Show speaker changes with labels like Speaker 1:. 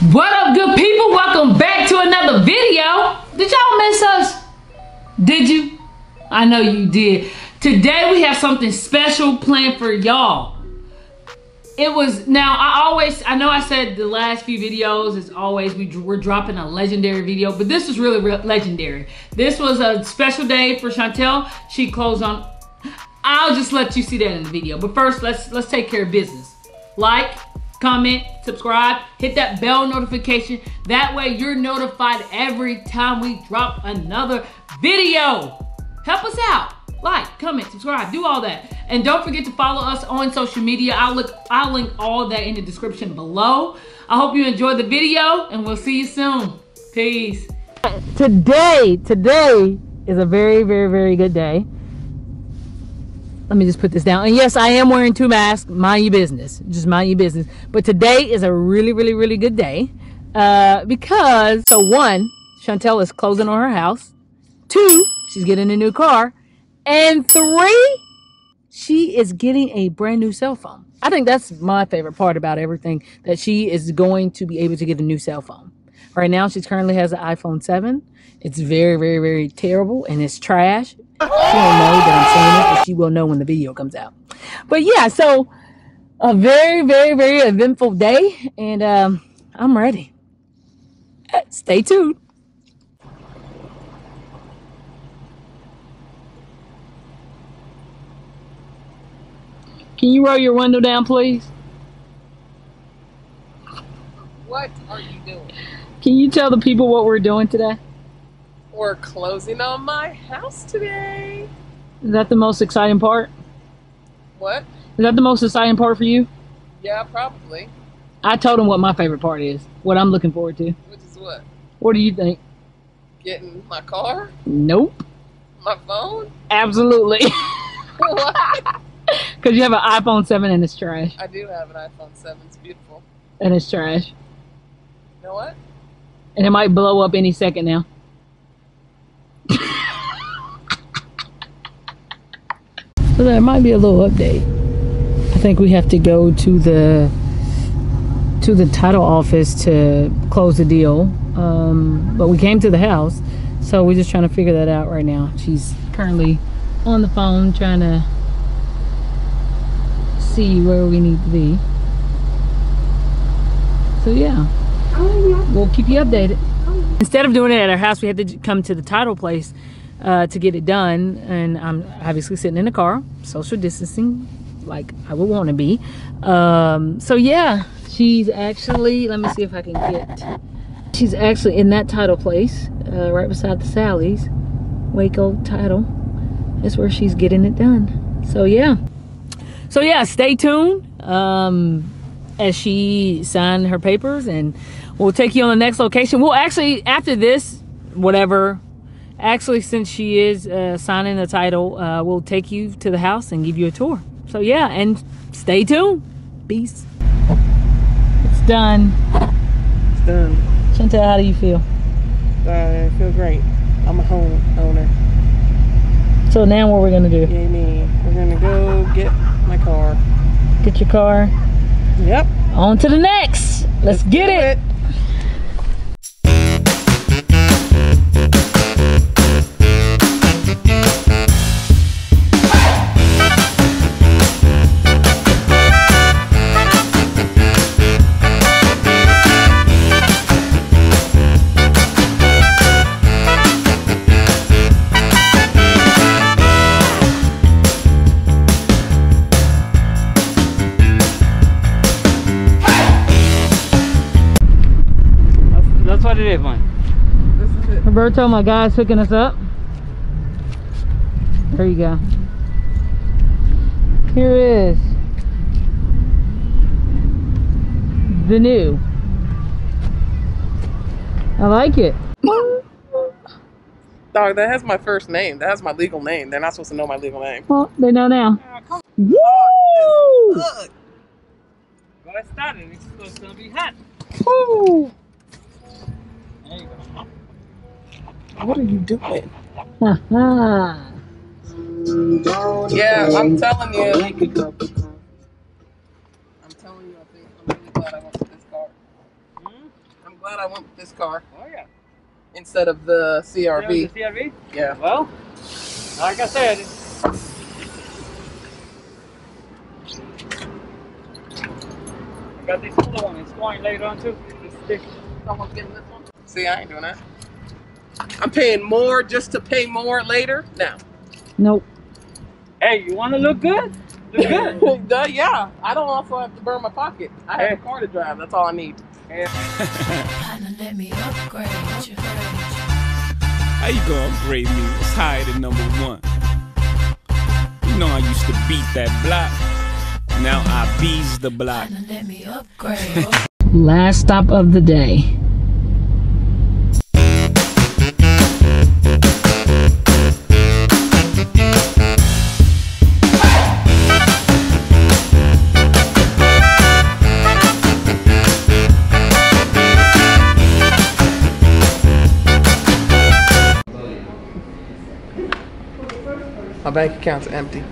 Speaker 1: What up, good people? Welcome back to another video. Did y'all miss us? Did you? I know you did. Today we have something special planned for y'all. It was now I always I know I said the last few videos is always we we're dropping a legendary video, but this was really re legendary. This was a special day for Chantel. She closed on. I'll just let you see that in the video. But first, let's let's take care of business. Like, comment, subscribe, hit that bell notification. That way you're notified every time we drop another video. Help us out. Like, comment, subscribe, do all that. And don't forget to follow us on social media. I'll look I'll link all that in the description below. I hope you enjoyed the video and we'll see you soon. Peace. Today, today is a very, very, very good day. Let me just put this down. And yes, I am wearing two masks. Mind your business. Just mind your business. But today is a really, really, really good day. Uh, because, so one, Chantel is closing on her house. Two, she's getting a new car. And three, she is getting a brand new cell phone. I think that's my favorite part about everything that she is going to be able to get a new cell phone. Right now, she currently has an iPhone 7. It's very, very, very terrible and it's trash. She don't know that I'm saying it, but she will know when the video comes out. But yeah, so a very, very, very eventful day, and um, I'm ready. Stay tuned. Can you roll your window down, please?
Speaker 2: What are you doing?
Speaker 1: Can you tell the people what we're doing today?
Speaker 2: We're closing on my house today.
Speaker 1: Is that the most exciting part?
Speaker 2: What?
Speaker 1: Is that the most exciting part for you?
Speaker 2: Yeah, probably.
Speaker 1: I told him what my favorite part is, what I'm looking forward to.
Speaker 2: Which is what?
Speaker 1: What do you think?
Speaker 2: Getting my car?
Speaker 1: Nope.
Speaker 2: My phone?
Speaker 1: Absolutely.
Speaker 2: what?
Speaker 1: Because you have an iPhone 7 and it's trash.
Speaker 2: I do have an iPhone 7. It's beautiful.
Speaker 1: And it's trash.
Speaker 2: You know what?
Speaker 1: And it might blow up any second now. So there might be a little update. I think we have to go to the to the title office to close the deal. Um, but we came to the house, so we're just trying to figure that out right now. She's currently on the phone trying to see where we need to be. So yeah, we'll keep you updated. Instead of doing it at our house, we had to come to the title place uh, to get it done. And I'm obviously sitting in the car, social distancing, like I would want to be. Um, so yeah, she's actually, let me see if I can get, she's actually in that title place, uh, right beside the Sally's, Waco title. That's where she's getting it done. So yeah. So yeah, stay tuned um, as she signed her papers and we'll take you on the next location. We'll actually, after this, whatever, actually since she is uh, signing the title, uh, we'll take you to the house and give you a tour. So yeah, and stay tuned. Peace. It's done.
Speaker 2: It's done.
Speaker 1: Chantel, how do you feel?
Speaker 2: I feel great. I'm a home owner.
Speaker 1: So now what we're gonna do?
Speaker 2: Yay me. We're gonna go get my car.
Speaker 1: Get your car.
Speaker 2: Yep.
Speaker 1: On to the next. Let's, get
Speaker 2: do
Speaker 1: it. It is, man.
Speaker 2: This is it.
Speaker 1: Roberto, my guy's hooking us up. There you go. Here is the new. I like it.
Speaker 2: Dog, that has my first name. That has my legal name. They're not supposed to know my legal name.
Speaker 1: Well, they know now. Woo!
Speaker 2: Ugh.
Speaker 1: Well, it started. It's gonna be hot.
Speaker 2: Woo.
Speaker 1: There you go.
Speaker 2: What are you doing?
Speaker 1: Ha
Speaker 2: Yeah, I'm telling you. I'm telling you, I think I'm really glad I went with this car. I'm glad I went with this car
Speaker 3: Oh yeah.
Speaker 2: instead of the
Speaker 3: Yeah,
Speaker 2: CRV.
Speaker 3: the CRV.
Speaker 2: Yeah.
Speaker 3: Well, like I said, I got this other one. It's going later on too. This stick.
Speaker 2: Someone's getting this one. See, I ain't doing that. I'm paying more just to pay more later. No.
Speaker 1: Nope.
Speaker 3: Hey, you want to look good? Look good.
Speaker 2: Duh, yeah. I don't also have to burn my pocket. I have
Speaker 3: Hey.
Speaker 2: a car to drive. That's all I need.
Speaker 4: Partner, let me upgrade you.
Speaker 5: How you gonna upgrade me? It's higher than number one. You know I used to beat that block. Now I bees the block.
Speaker 4: Let me upgrade.
Speaker 1: Last stop of the day.
Speaker 2: Bank account's empty.